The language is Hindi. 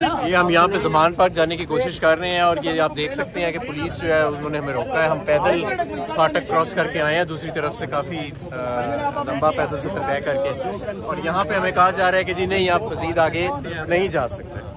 ये हम यहाँ पे जमान पार्क जाने की कोशिश कर रहे हैं और ये आप देख सकते हैं कि पुलिस जो है उन्होंने हमें रोका है। हम पैदल फाटक क्रॉस करके आए हैं, दूसरी तरफ़ से काफ़ी लंबा पैदल सफ़र तय करके। और यहाँ पे हमें कहा जा रहा है कि जी नहीं, आप मजीद आगे नहीं जा सकते।